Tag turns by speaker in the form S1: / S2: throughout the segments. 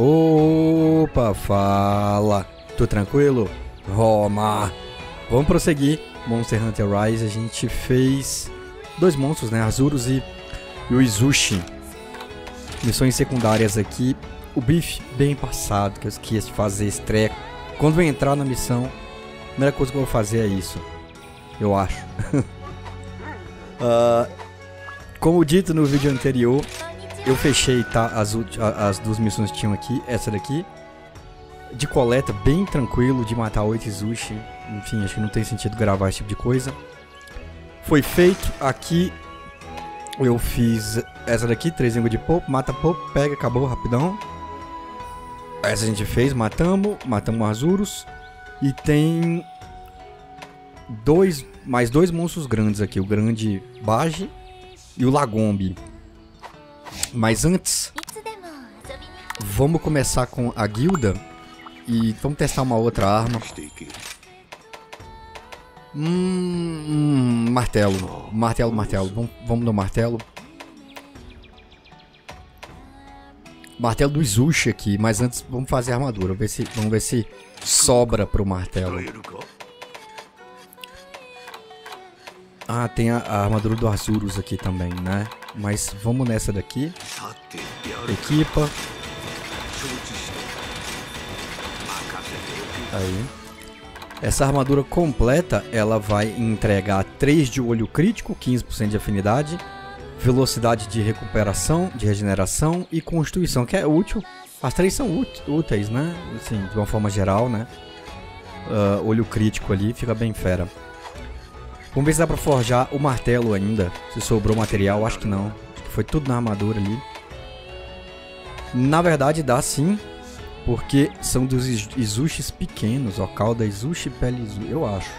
S1: Opa, fala. Tudo tranquilo? Roma. Vamos prosseguir. Monster Hunter Rise, a gente fez dois monstros, né? Azurus e, e o Izushi. Missões secundárias aqui. O Biff, bem passado, que eu esqueci de fazer esse treco. Quando eu entrar na missão, a primeira coisa que eu vou fazer é isso. Eu acho. uh, como dito no vídeo anterior, eu fechei tá, as, as duas missões que tinham aqui. Essa daqui. De coleta, bem tranquilo, de matar oito Izushi. Enfim, acho que não tem sentido gravar esse tipo de coisa. Foi feito aqui. Eu fiz essa daqui, três línguas de popo, mata popo, pega, acabou, rapidão. Essa a gente fez, matamos, matamos Azurus. E tem dois, mais dois monstros grandes aqui, o grande Baji e o Lagombi. Mas antes, vamos começar com a guilda e vamos testar uma outra arma. Hum, martelo, martelo, martelo. Vamos, vamos no martelo. Martelo do Izushi aqui, mas antes vamos fazer a armadura. Vamos ver se, vamos ver se sobra pro martelo. Ah, tem a, a armadura do Azurus aqui também, né? Mas vamos nessa daqui. Equipa. Aí. Essa armadura completa, ela vai entregar 3 de olho crítico, 15% de afinidade, velocidade de recuperação, de regeneração e constituição, que é útil. As três são úteis, né? Assim, de uma forma geral, né? Uh, olho crítico ali, fica bem fera. Vamos ver se dá pra forjar o martelo ainda. Se sobrou material, acho que não. Acho que foi tudo na armadura ali. Na verdade dá sim. Porque são dos Izushis pequenos, ó. Cauda Izushi, pele Izushi, eu acho.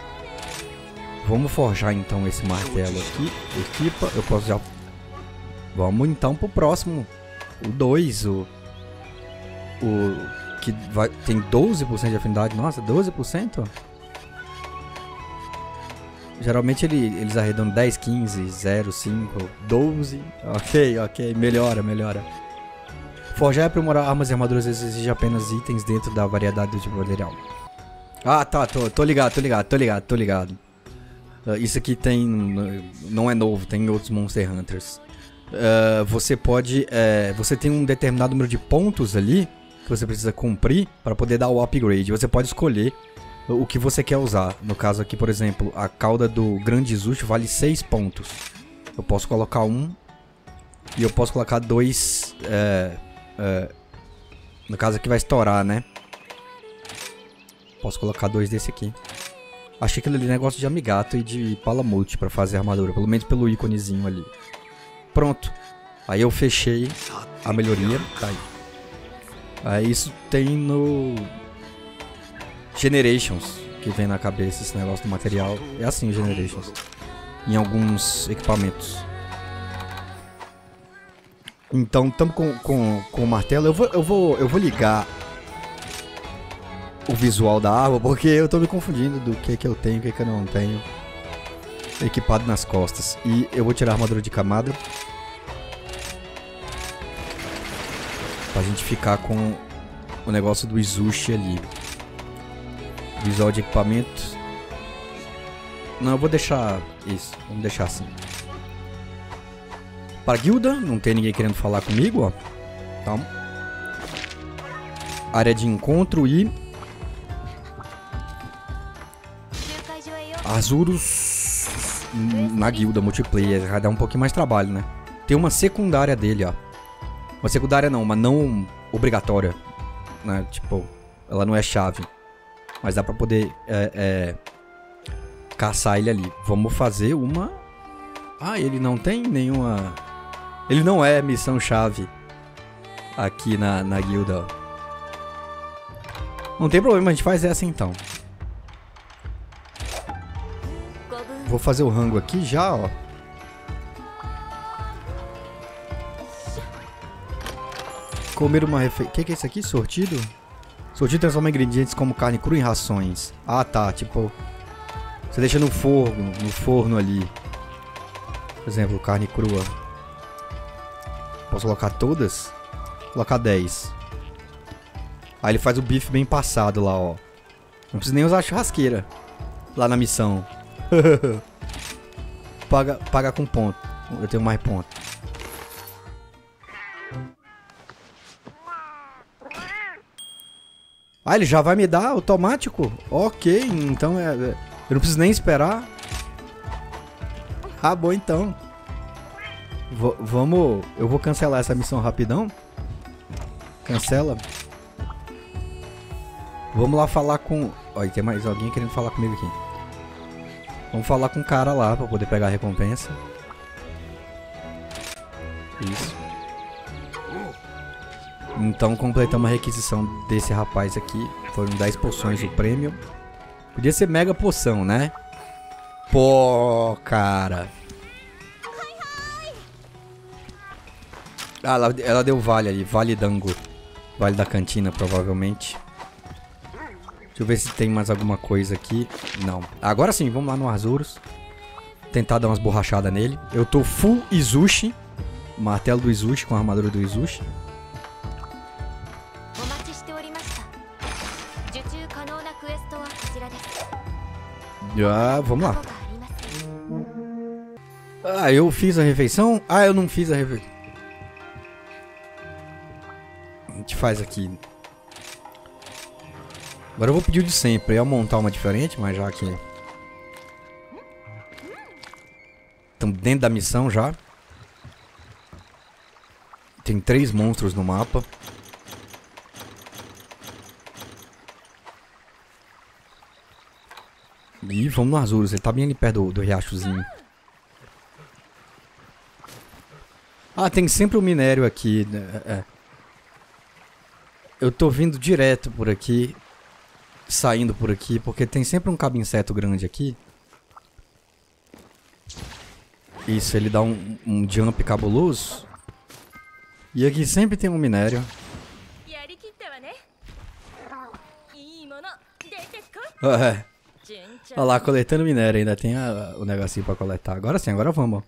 S1: Vamos forjar então esse martelo aqui. Equipa, eu posso já... Vamos então pro próximo. O 2, o... O... Que vai... tem 12% de afinidade. Nossa, 12%? Geralmente ele, eles arredondam 10, 15, 0, 5, 12. Ok, ok. Melhora, melhora. Forjar e aprimorar armas e armaduras exige apenas itens dentro da variedade do tipo material. Ah, tá, tô, tô ligado, tô ligado, tô ligado, tô ligado. Uh, isso aqui tem. Não é novo, tem em outros Monster Hunters. Uh, você pode. Uh, você tem um determinado número de pontos ali que você precisa cumprir para poder dar o upgrade. Você pode escolher o que você quer usar. No caso aqui, por exemplo, a cauda do Grande Zush vale 6 pontos. Eu posso colocar um e eu posso colocar dois. É, é, no caso aqui vai estourar, né? Posso colocar dois desse aqui. Achei que ele é negócio de Amigato e de Palamute para fazer armadura, pelo menos pelo íconezinho ali. Pronto. Aí eu fechei a melhoria, tá aí. Aí isso tem no Generations, que vem na cabeça esse negócio do material. É assim o Generations. Em alguns equipamentos. Então, estamos com, com, com o martelo. Eu vou, eu, vou, eu vou ligar o visual da arma, porque eu estou me confundindo do que, que eu tenho e que, que eu não tenho equipado nas costas. E eu vou tirar a armadura de camada. Pra gente ficar com o negócio do Izushi ali. Visual de equipamentos. Não, eu vou deixar isso. Vamos deixar assim para guilda. Não tem ninguém querendo falar comigo, ó. Calma. Área de encontro e... Azurus na guilda multiplayer. Vai dar um pouquinho mais trabalho, né? Tem uma secundária dele, ó. Uma secundária não, uma não obrigatória. Né? Tipo, ela não é chave. Mas dá pra poder é, é, caçar ele ali. Vamos fazer uma... Ah, ele não tem nenhuma ele não é missão-chave aqui na, na guilda. Não tem problema, a gente faz essa então. Vou fazer o rango aqui já, ó. Comer uma refeição. O que, que é isso aqui? Sortido? Sortido transforma ingredientes como carne crua em rações. Ah, tá. Tipo, você deixa no forno, no forno ali. Por exemplo, carne crua. Posso colocar todas? Colocar 10. Aí ele faz o bife bem passado lá, ó. Não precisa nem usar churrasqueira. Lá na missão. paga, paga com ponto. Eu tenho mais ponto. Ah, ele já vai me dar automático? Ok, então é, é, eu não preciso nem esperar. Ah, bom então. V vamos... Eu vou cancelar essa missão rapidão. Cancela. Vamos lá falar com... Olha, tem mais alguém querendo falar comigo aqui. Vamos falar com o cara lá pra poder pegar a recompensa. Isso. Então completamos a requisição desse rapaz aqui. Foram 10 poções o prêmio. Podia ser mega poção, né? Pô, cara. Ah, ela, ela deu vale ali. Vale Dango. Vale da cantina, provavelmente. Deixa eu ver se tem mais alguma coisa aqui. Não. Agora sim, vamos lá no Azuros. Tentar dar umas borrachadas nele. Eu tô full Izushi. Martelo do Izushi com a armadura do Izushi. Ah, vamos lá. Ah, eu fiz a refeição? Ah, eu não fiz a refeição. A gente faz aqui. Agora eu vou pedir o de sempre. Eu ia montar uma diferente, mas já que... Estamos dentro da missão já. Tem três monstros no mapa. E vamos no Azuros, ele tá bem ali perto do, do riachozinho. Ah, tem sempre o um minério aqui. Né? É. Eu tô vindo direto por aqui. Saindo por aqui, porque tem sempre um cabo inseto grande aqui. Isso, ele dá um, um jump cabuloso. E aqui sempre tem um minério. É. Olha lá, coletando minério, ainda tem a, o negocinho pra coletar. Agora sim, agora vamos.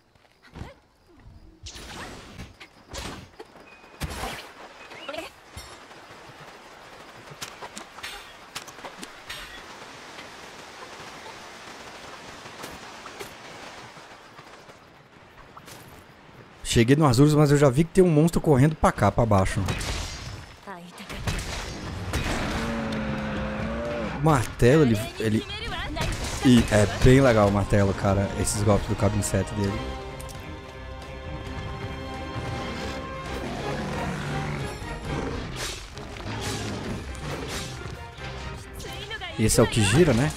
S1: Cheguei no Azuros, mas eu já vi que tem um monstro correndo pra cá, pra baixo. O martelo, ele, ele e é bem legal o martelo, cara. Esses golpes do cabo inseto dele. Esse é o que gira, né?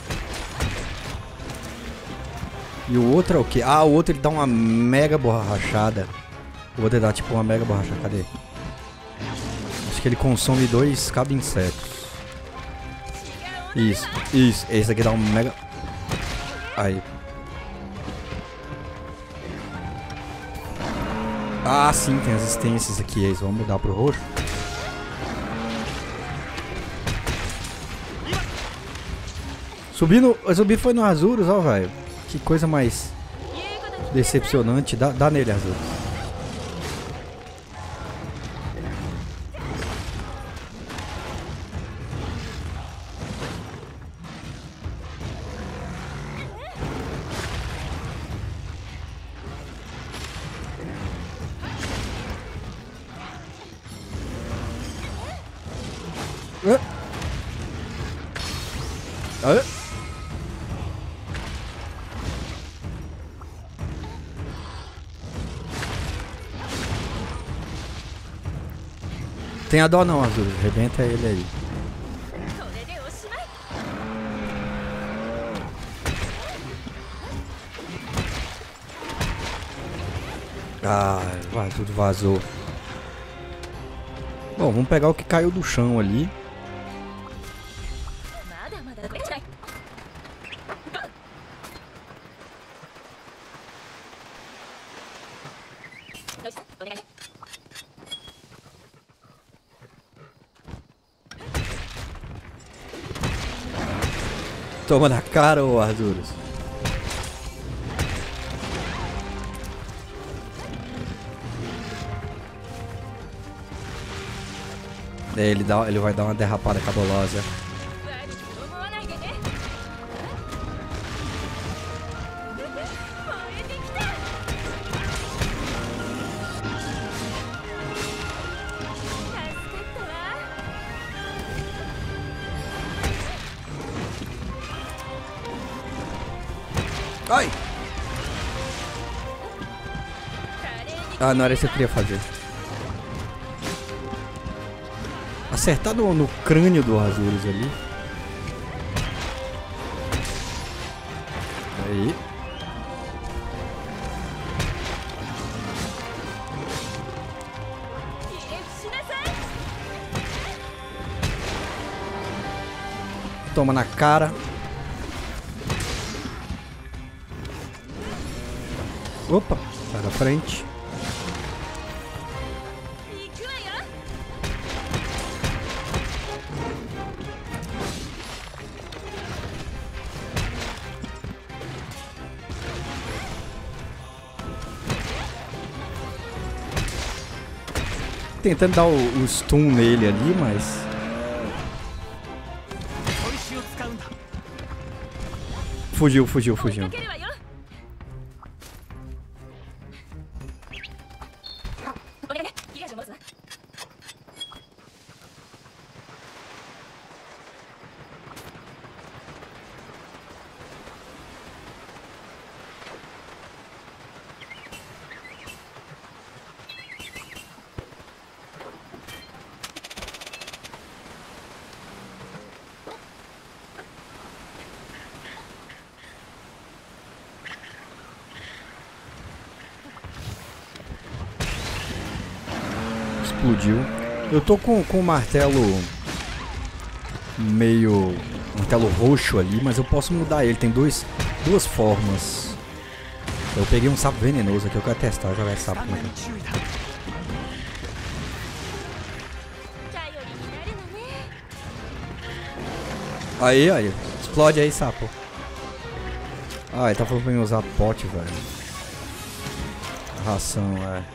S1: E o outro é o que? Ah, o outro ele dá uma mega borrachada. O outro dá tipo uma mega borrachada. Cadê? Acho que ele consome dois cabo insetos. Isso, isso. Esse aqui dá um mega... Aí. Ah, sim, tem existências aqui. Eles vamos mudar pro roxo. Subindo, subir foi no Azuros, ó, velho. Que coisa mais decepcionante. Dá, dá nele, Azuros. Tenha dó não, Azul. Rebenta ele aí. Ah, tudo vazou. Bom, vamos pegar o que caiu do chão ali. Toma na cara, ô Arduros. Ele, dá, ele vai dar uma derrapada cabulosa. Ah, não era isso que eu queria fazer. Acertar no, no crânio do Azures ali. Aí. Toma na cara. Opa, tá para frente. tentando dar o, o stun nele ali, mas... Fugiu, fugiu, fugiu. explodiu. Eu tô com, com o martelo meio... martelo roxo ali, mas eu posso mudar ele. Tem dois, duas formas. Eu peguei um sapo venenoso aqui, eu quero testar, eu jogar esse sapo aqui. Aí, aí. Explode aí, sapo. Ah, ele tá falando pra mim usar pote, velho. Ração, é.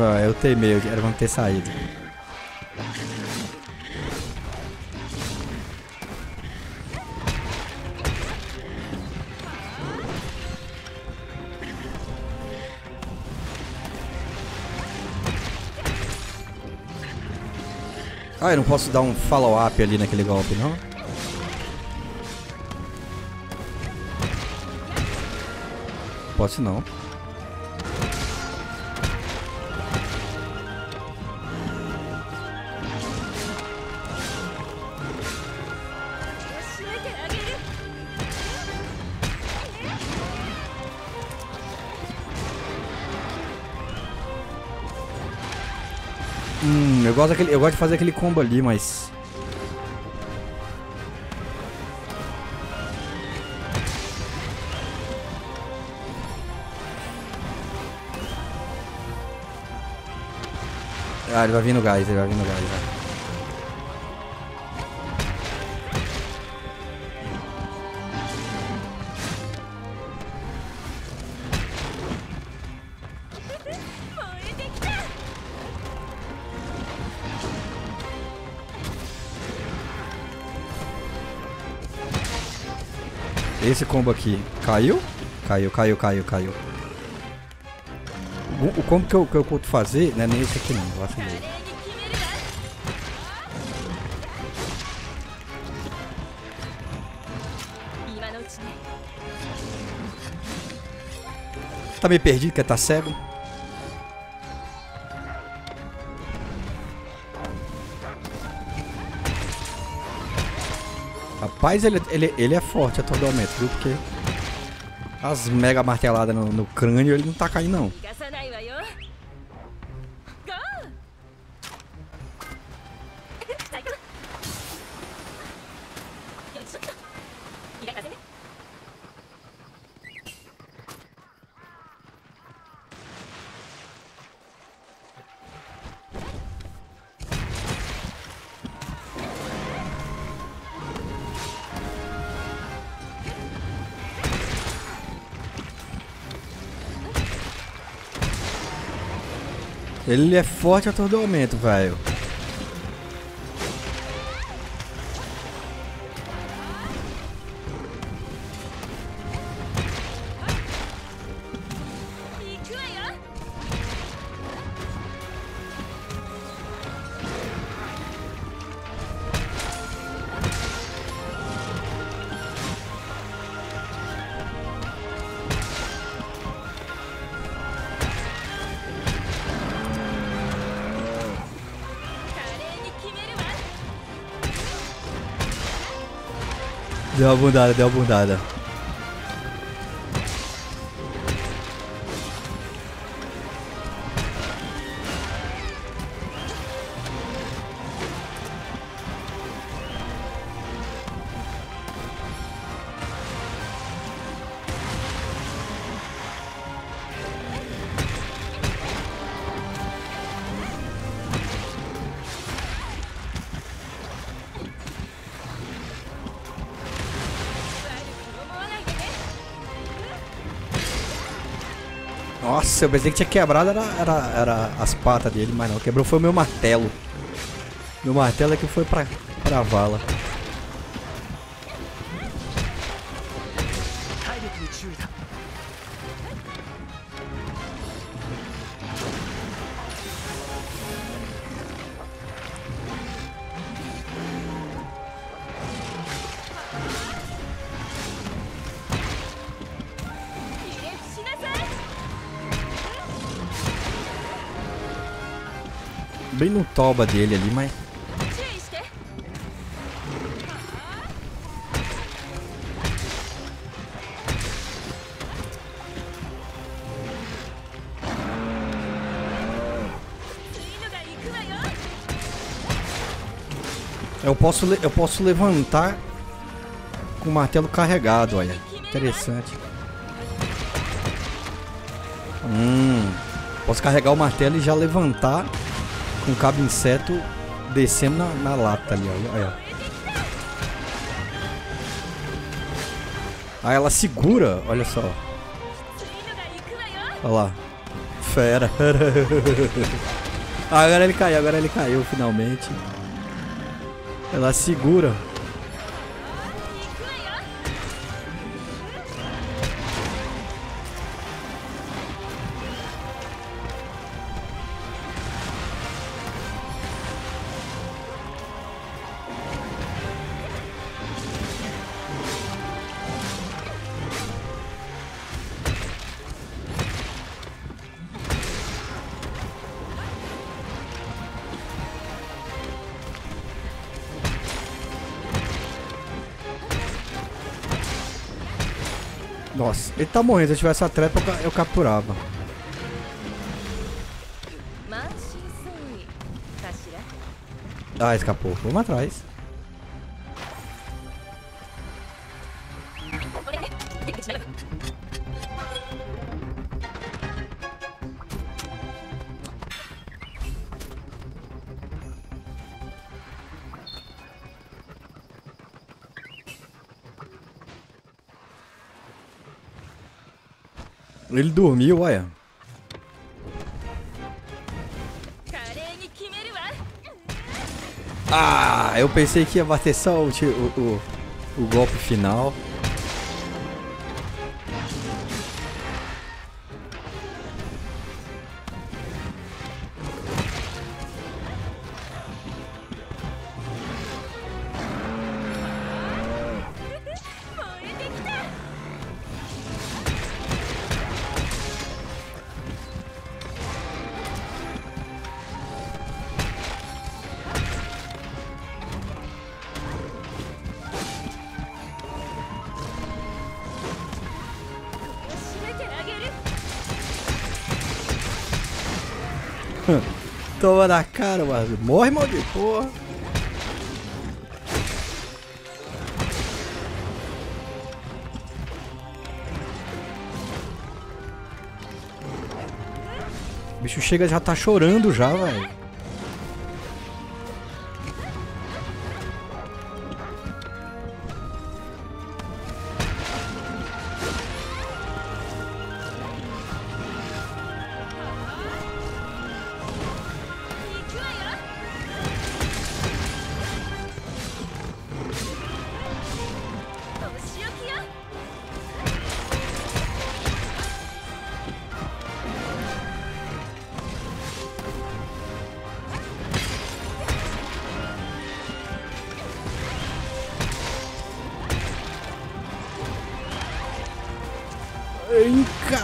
S1: Não, eu teimei, era pra ter saído. Ah, eu não posso dar um follow-up ali naquele golpe, não? Posso não. Gosto, daquele, eu gosto de fazer aquele combo ali, mas. Ah, ele vai vir no gás, ele vai vir no gás. Vai. esse combo aqui caiu? Caiu, caiu, caiu, caiu. O, o combo que eu, que eu curto fazer, né, nem esse aqui não, vacilei.
S2: É
S1: tá meio perdido, quer tá cego? Rapaz, ele, ele, ele é forte atualmente, viu? Porque as mega marteladas no, no crânio ele não tá caindo não. Ele é forte atordoamento, velho. Deu uma bundada, deu uma bundada. Nossa, eu pensei que tinha quebrado era, era, era as patas dele, mas não. Quebrou foi o meu martelo. Meu martelo é que foi pra, pra vala. bem no toba dele ali, mas... Eu posso, eu posso levantar com o martelo carregado, olha. Interessante. Hum. Posso carregar o martelo e já levantar com cabo inseto descendo na, na lata ali, ó. Aí, ó. Aí ela segura, olha só. Olha lá. Fera. agora ele caiu, agora ele caiu finalmente. Ela segura. Nossa, ele tá morrendo. Se eu tivesse a trepa, eu capturava. Ah, escapou. Vamos atrás. mil, olha. Ah, eu pensei que ia bater só o, o, o, o golpe final. Toma na cara, mano. Morre, maldito. Porra. O bicho chega já tá chorando já, velho.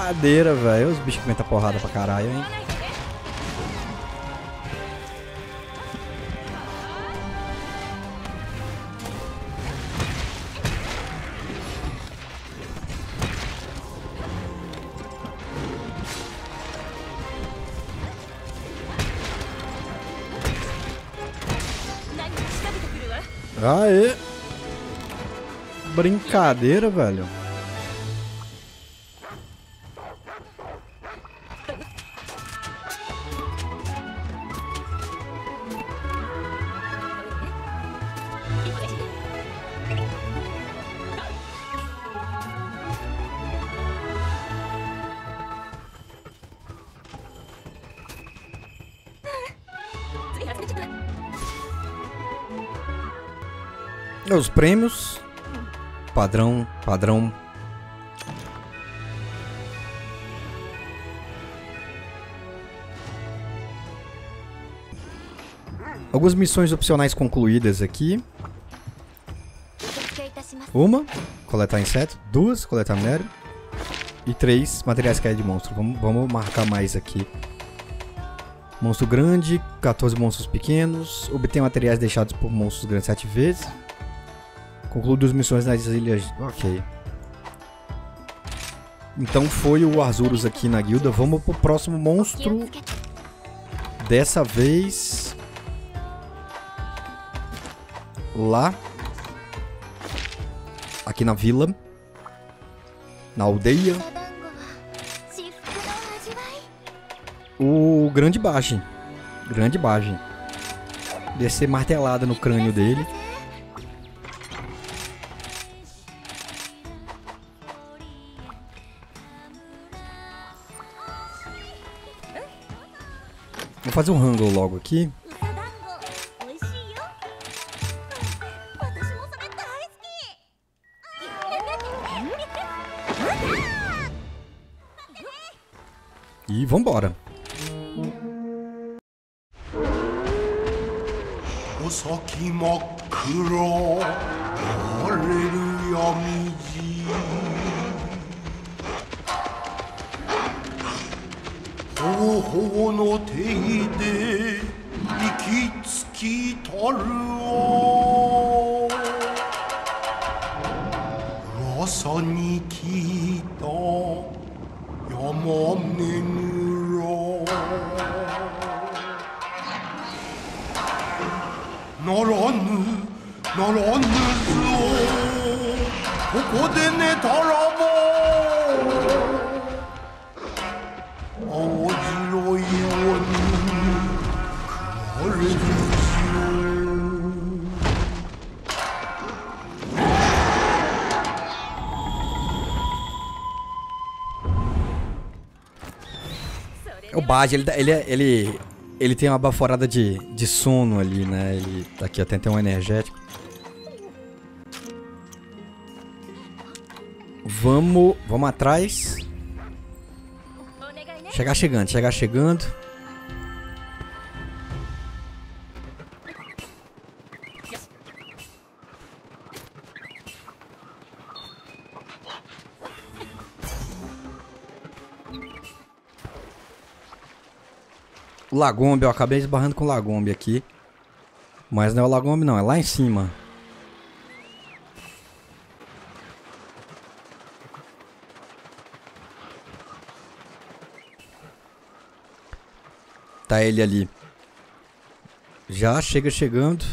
S1: Brincadeira, velho. Os bichos que porrada pra caralho, hein? Aê! Brincadeira, velho. Os prêmios. Padrão, padrão. Algumas missões opcionais concluídas aqui. Uma, coletar inseto. Duas, coletar minério. E três, materiais caídos de monstro. Vamos, vamos marcar mais aqui. Monstro grande, 14 monstros pequenos. Obter materiais deixados por monstros grandes 7 vezes. Concluo duas missões nas ilhas. Ok. Então foi o Arzuros aqui na guilda. Vamos pro próximo monstro. Dessa vez. Lá. Aqui na vila. Na aldeia. O Grande Bagem. Grande Bagem. Descer martelada no crânio dele. Fazer um Hangul logo aqui. E vambora.
S3: ほうほうの手で行きつきたるわ噂に聞いた山根村。ならぬならぬぞ。ここで
S1: Baj, ele, ele, é- ele, ele tem uma baforada de, de sono ali, né? Ele aqui até tem um energético. Vamos, vamos atrás. Chegar chegando, chegar chegando. Lagombe, eu acabei esbarrando com o Lagombe aqui. Mas não é o Lagombe não, é lá em cima. Tá ele ali. Já chega chegando.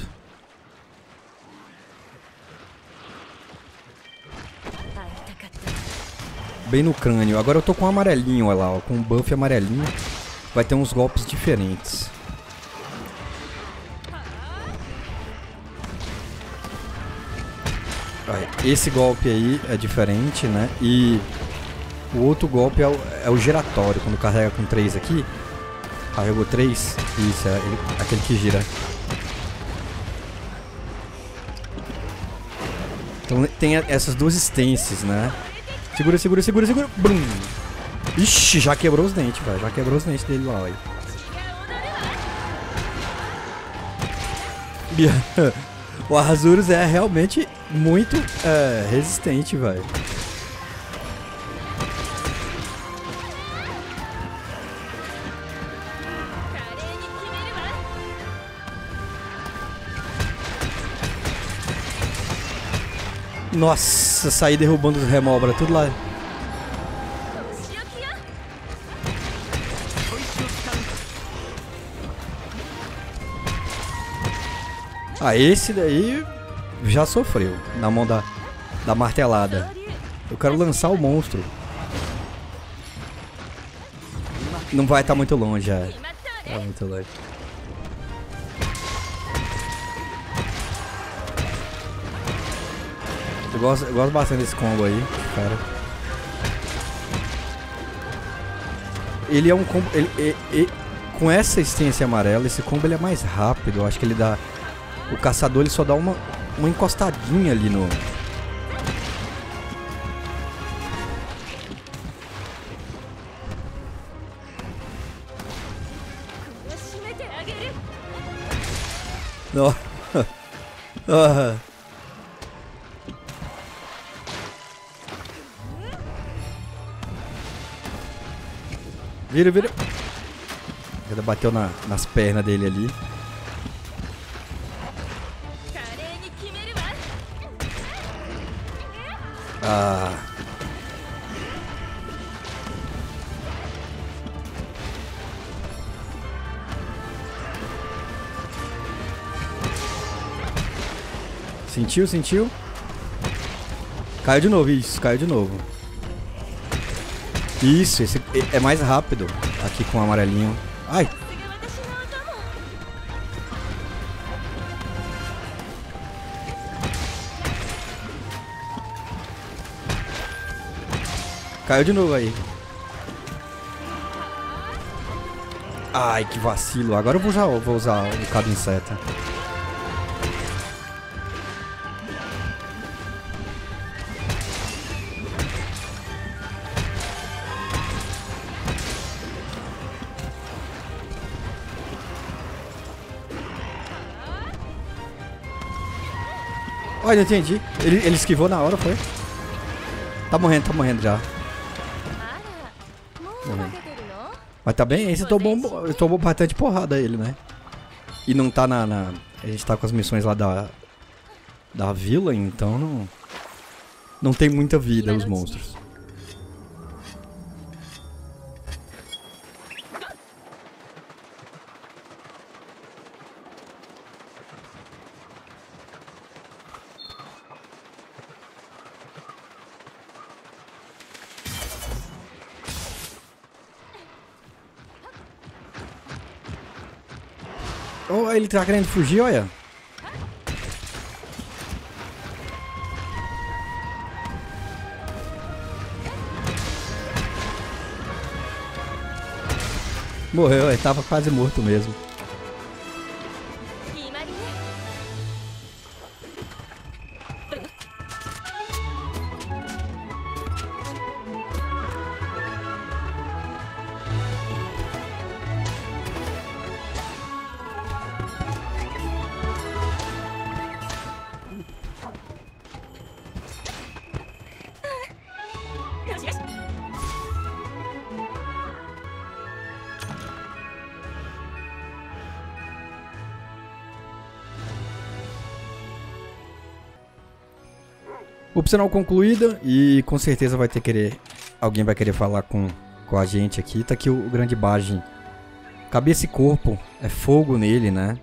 S1: Bem no crânio. Agora eu tô com um amarelinho, olha lá, ó, com um buff amarelinho. Vai ter uns golpes diferentes. Esse golpe aí é diferente, né? E o outro golpe é o, é o giratório, quando carrega com 3 aqui. Carregou 3, isso, é ele- aquele que gira. Então tem essas duas stances, né? Segura, segura, segura, segura. Brum. Ixi, já quebrou os dentes, velho. Já quebrou os dentes dele lá, olha. o Azurus é realmente muito é, resistente, velho. Nossa, saí derrubando os remobra, tudo lá. Ah, esse daí já sofreu na mão da, da martelada. Eu quero lançar o monstro. Não vai estar tá muito longe
S2: já.
S1: Tá muito longe. Eu gosto, eu gosto bastante desse combo aí, cara. Ele é um combo. Ele, ele, ele, com essa essência amarela, esse combo ele é mais rápido. Eu acho que ele dá o caçador ele só dá uma, uma encostadinha ali no. Não. Vira, vira. Ela bateu na, nas pernas dele ali. Ah. Sentiu, sentiu? Caiu de novo, isso, caiu de novo. Isso, esse é mais rápido. Aqui com o amarelinho. Ai, caiu de novo aí. Ai, que vacilo. Agora eu vou usar, vou usar o cabo inseta. Olha, entendi. Ele, ele esquivou na hora, foi? Tá morrendo, tá morrendo já. Mas tá bem, esse tomou, tomou bastante porrada ele, né? E não tá na, na- A gente tá com as missões lá da. Da vila, então não. Não tem muita vida os monstros. Oh, ele tá querendo fugir, olha. Morreu, ele tava quase morto mesmo. Opcional concluída e com certeza vai ter querer. Alguém vai querer falar com, com a gente aqui. Tá aqui o, o grande Bajin. Cabeça e corpo. É fogo nele, né?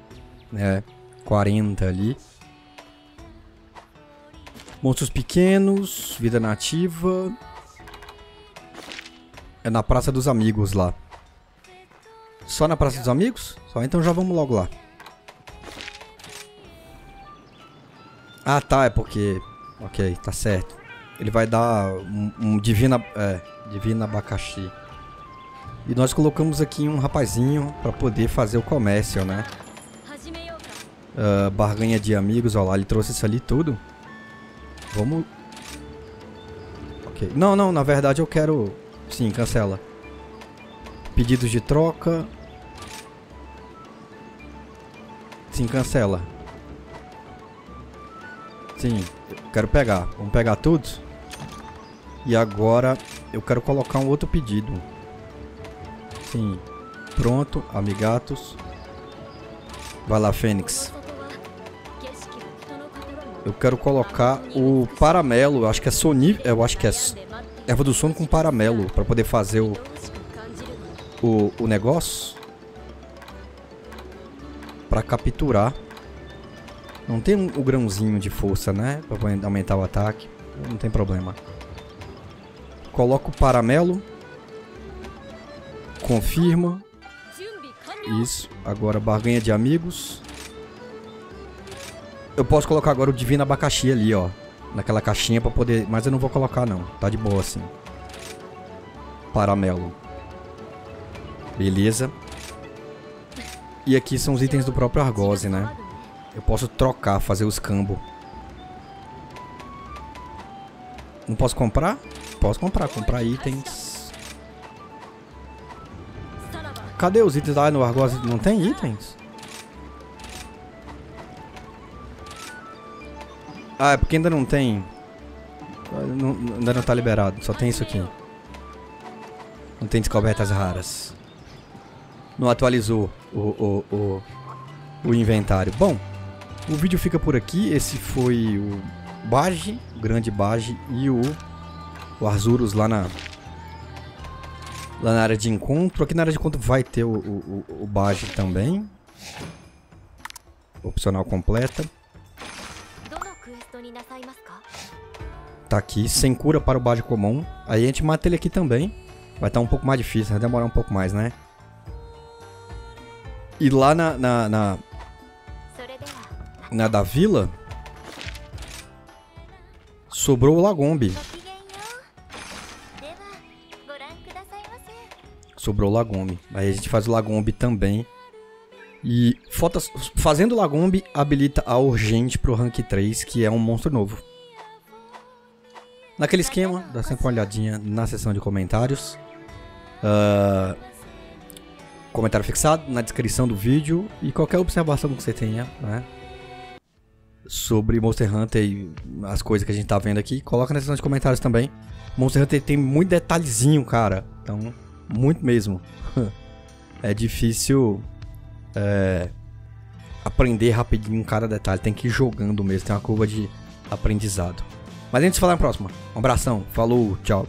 S1: É. 40 ali. Monstros pequenos. Vida nativa. É na Praça dos Amigos lá. Só na Praça dos Amigos? Só então já vamos logo lá. Ah tá, é porque Ok, tá certo. Ele vai dar um, um divina, é, divina abacaxi. E nós colocamos aqui um rapazinho para poder fazer o comércio, né? Uh, barganha de amigos, olha lá, ele trouxe isso ali tudo. Vamos... Ok. Não, não, na verdade eu quero... Sim, cancela. Pedidos de troca. Sim, cancela. Sim, quero pegar. Vamos pegar todos? E agora eu quero colocar um outro pedido. Sim. Pronto, amigatos. Vai lá, Fênix. Eu quero colocar o paramelo, acho que é Sony, eu acho que é erva do sono com paramelo para poder fazer o, o o negócio para capturar não tem o grãozinho de força, né? Pra aumentar o ataque. Não tem problema. Coloco o paramelo. Confirma. Isso. Agora barganha de amigos. Eu posso colocar agora o divino abacaxi ali, ó. Naquela caixinha pra poder... Mas eu não vou colocar, não. Tá de boa, assim. Paramelo. Beleza. E aqui são os itens do próprio Argose, né? Eu posso trocar, fazer os cambos. Não posso comprar? Posso comprar, comprar itens. Cadê os itens? Ah, no Argos não tem itens? Ah, é porque ainda não tem. Não, ainda não tá liberado, só tem isso aqui. Não tem descobertas raras. Não atualizou o, o, o, o inventário. Bom, o vídeo fica por aqui. Esse foi o Baji, o grande Baji e o, o Arzuros lá na, lá na área de encontro. Aqui na área de encontro vai ter o, o, o também. Opcional completa. Tá aqui, sem cura para o Baji comum. Aí a gente mata ele aqui também. Vai estar tá um pouco mais difícil, vai demorar um pouco mais, né? E lá na, na, na na da vila, sobrou o Lagombe. Sobrou o Lagombe. Aí a gente faz o Lagombe também. E fotos, fazendo o Lagombe habilita a Urgente pro rank 3, que é um monstro novo. Naquele esquema, dá sempre uma olhadinha na seção de comentários. Uh, comentário fixado na descrição do vídeo e qualquer observação que você tenha, né? Sobre Monster Hunter e as coisas que a gente tá vendo aqui, coloca na seção de comentários também. Monster Hunter tem muito detalhezinho, cara. Então, muito mesmo. é difícil é, aprender rapidinho cada detalhe. Tem que ir jogando mesmo. Tem uma curva de aprendizado. Mas a gente se fala na próxima. Um abração. Falou. Tchau.